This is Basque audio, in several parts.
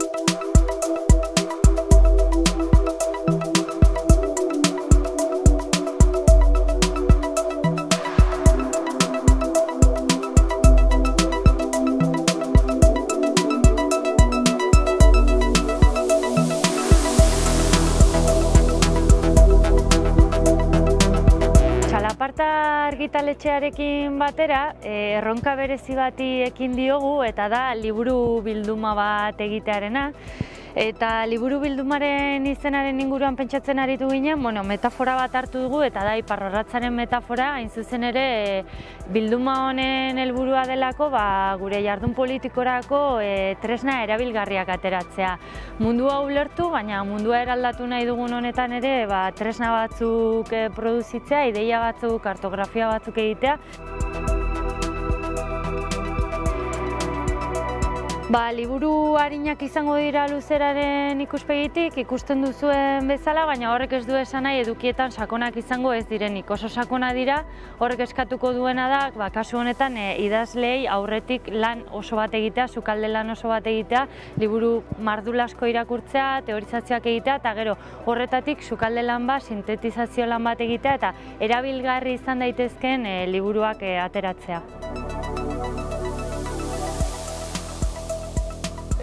you argitaletxearekin batera, eh, erronka berezi bati ekin diogu eta da liburu bilduma bat egitearena. Eta liburu bildumaren izenaren inguruan pentsatzen aritu ginen, bueno, metafora bat hartu dugu eta da iparrorratzaren metafora, hain zuzen ere e, bilduma honen helburua delako ba, gure jardun politikorako e, tresna erabilgarriak ateratzea. Mundua ulertu, baina mundua eraldatu nahi dugun honetan ere ba, tresna batzuk e, produzitzea, ideia batzuk, kartografia batzuk egitea. Ba, liburu harinak izango dira luzeraren ikuspegitik, ikusten duzuen bezala, baina horrek ez du esan nahi edukietan sakonak izango ez direnik. Oso sakona dira, horrek eskatuko duena da, ba, kasu honetan e, idazlei aurretik lan oso bat egitea, sukalde lan oso bat egitea, liburu mardulasko irakurtzea, teorizazioak egitea, eta gero horretatik sukalde lan bat, sintetizazio lan bat egitea, eta erabilgarri izan daitezkeen e, liburuak e, ateratzea.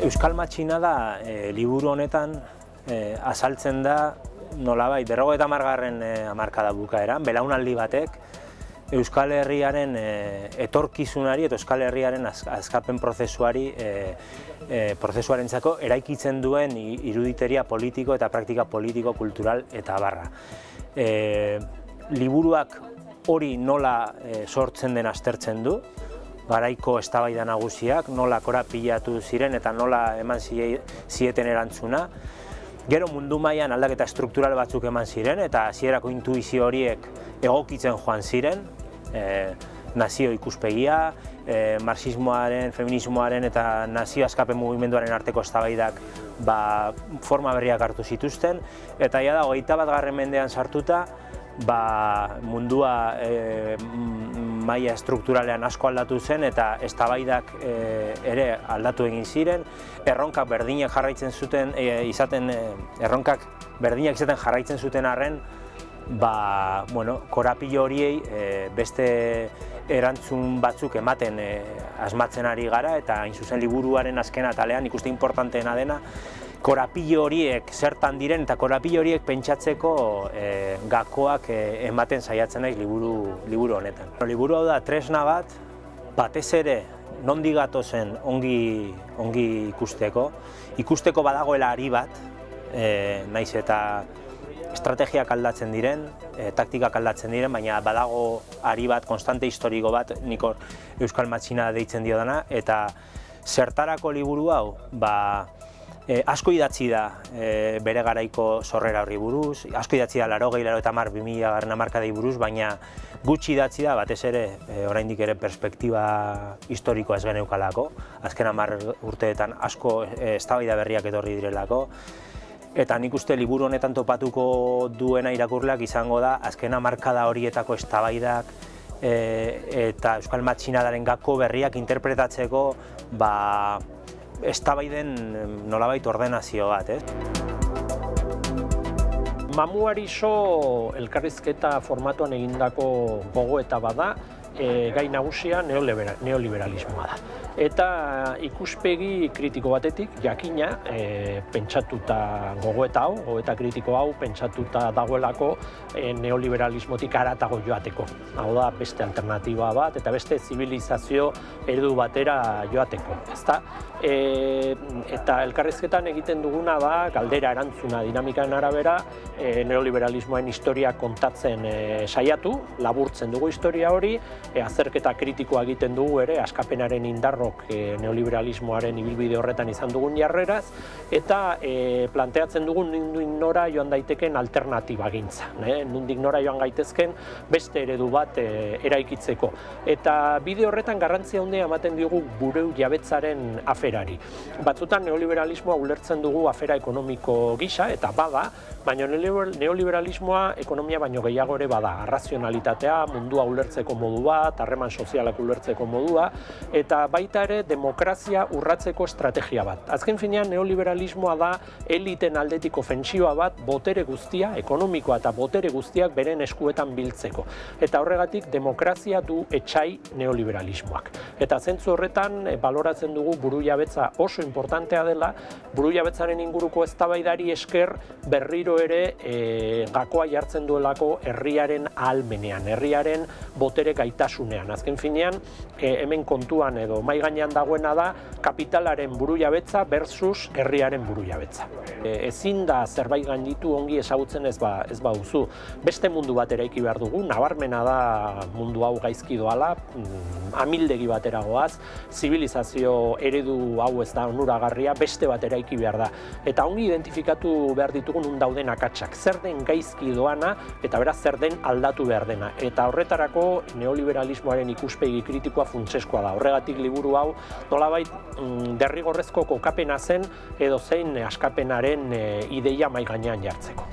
Euskal Matxina da e, liburu honetan e, azaltzen da nolabait berrogo eta margarren e, amarkada bukaeran, belaunaldi batek Euskal Herriaren e, etorkizunari eta Euskal Herriaren azkapen prozesuari e, e, prozesuarentzako eraikitzen duen iruditeria politiko eta praktika politiko, kultural eta barra. E, liburuak hori nola e, sortzen den aztertzen du, garaiko eztabaida nagusiak, nola korapilatu ziren eta nola eman zieten erantzuna. Gero mundu mailan aldaketa struktural batzuk eman ziren eta hasierako intuizio horiek egokitzen joan ziren, e, nazio ikuspegia, e, marxismoaren, feminismoaren eta nazio askapen mugimenduaren arteko eztabaidak ba, forma berriak hartu zituzten, eta ja da, hogeita bat garren mendean sartuta, ba, mundua e, maila strukturalean asko aldatu zen eta eztabaidak e, ere aldatu egin ziren, erronkak berdinak jarraitzen zuten, e, izaten, e, erronkak berdinak izaten jarraitzen zuten arren, ba, bueno, korapilo horiei e, beste erantzun batzuk ematen e, asmatzen ari gara eta hain zuzen liburuaren azken atalean ikuste importanteena dena korapilo horiek zertan diren eta korapilo horiek pentsatzeko e, gakoak e, ematen saiatzen naiz liburu, liburu honetan. Liburu hau da tresna bat, batez ere nondi zen ongi, ongi ikusteko, ikusteko badagoela ari bat, e, naiz eta estrategiak aldatzen diren, e, taktikak aldatzen diren, baina badago ari bat, konstante historiko bat, nikor Euskal Matxina deitzen dio dana, eta zertarako liburu hau, ba, E, asko idatzi da e, bere garaiko sorrera horri buruz, asko idatzi da laro gehi laro eta mar bimila garren amarkadei buruz, baina gutxi idatzi da batez ere, e, oraindik ere perspektiba historikoa ez geneukalako, azken amar urteetan asko eztabaida berriak etorri direlako, eta nik uste liburu honetan topatuko duena irakurleak izango da azken amarkada horietako eztabaidak e, eta Euskal Matxinadaren gako berriak interpretatzeko ba, eztabaiden nolabait ordenazio bat, ez? Mamuari so elkarrizketa formatuan egindako gogo eta bada, e, gai nagusia neoliberalismoa da. Eta ikuspegi kritiko batetik, jakina, e, pentsatuta gogoeta hau, gogoeta kritiko hau, pentsatuta dagoelako e, neoliberalismotik aratago joateko. Hau da, beste alternatiba bat, eta beste zibilizazio eredu batera joateko. Ezta? E, eta elkarrizketan egiten duguna da, galdera erantzuna dinamikan arabera, e, neoliberalismoen historia kontatzen e, saiatu, laburtzen dugu historia hori, e, azerketa kritikoa egiten dugu ere, askapenaren indarrok e, neoliberalismoaren ibilbide horretan izan dugun jarreraz, eta e, planteatzen dugun nundik nora joan daiteken alternatiba gintza. Ne? Nundik nora joan gaitezken beste eredu bat e, eraikitzeko. Eta bide horretan garrantzia handia ematen diogu bureu jabetzaren aferari. Batzutan neoliberalismoa ulertzen dugu afera ekonomiko gisa, eta bada, baina neoliberalismoa ekonomia baino gehiago ere bada, arrazionalitatea, mundua ulertzeko modu bat, harreman sozialak ulertzeko modua, eta baita ere demokrazia urratzeko estrategia bat. Azken finean neoliberalismoa da eliten aldetik ofentsioa bat, botere guztia, ekonomikoa eta botere guztiak beren eskuetan biltzeko. Eta horregatik demokrazia du etxai neoliberalismoak. Eta zentzu horretan, e, baloratzen dugu buru jabetza oso importantea dela, buru jabetzaren inguruko eztabaidari esker berriro ere e, gakoa jartzen duelako herriaren ahalmenean, herriaren botere gaitasunean. Azken finean, e, hemen kontuan edo mai gainean dagoena da kapitalaren buru jabetza versus herriaren buru jabetza. E, ezin da zerbait gainditu ongi ezagutzen ez ba, ez ba uzu. Beste mundu bat eraiki behar dugu, nabarmena da mundu hau gaizki doala, mm, amildegi batera goaz, zibilizazio eredu hau ez da onuragarria, beste bat eraiki behar da. Eta ongi identifikatu behar ditugun un dauden akatsak, zer den gaizki doana eta beraz zer den aldatu behar dena. Eta horretarako neoliberalismoaren ikuspegi kritikoa funtseskoa da. Horregatik liburu hau nolabait mm, derrigorrezko kokapena zen edo zein askapenaren e, ideia mai gainean jartzeko.